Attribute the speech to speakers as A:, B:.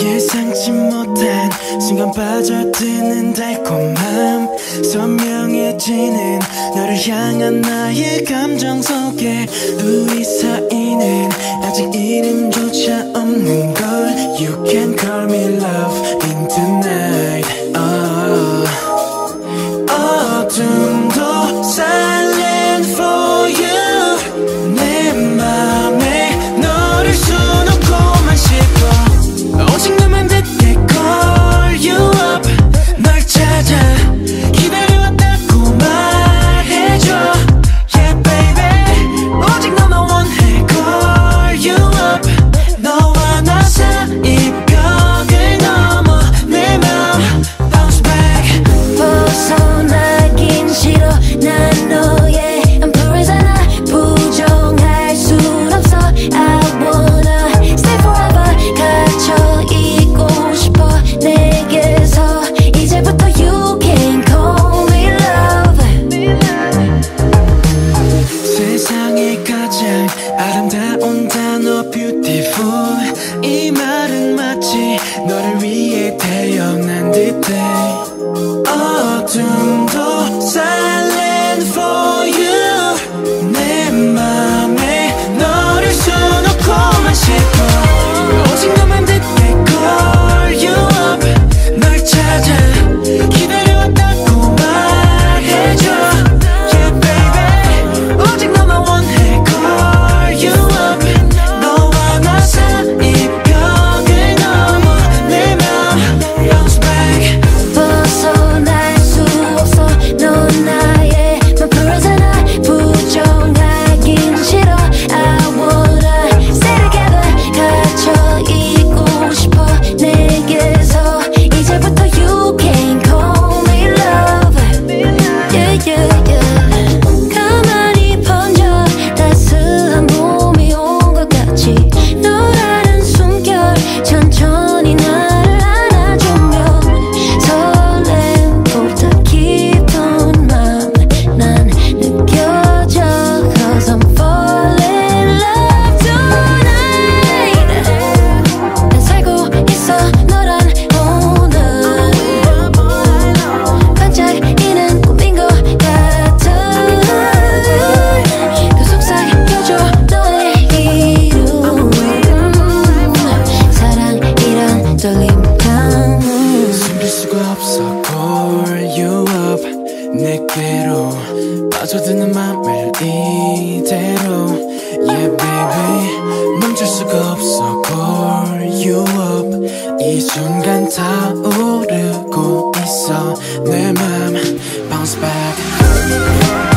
A: 예상치 못한 순간 빠져드는 달콤함. 선명해지는 너를 향한 나의 감정 속에 우리 사이는 아직 이름조차 없는 걸. You can call me love in the night 빠져드는 맘을 이대로 Yeah baby 멈출 수가 없어 Call you up 이 순간 타오르고 있어 내맘 Bounce back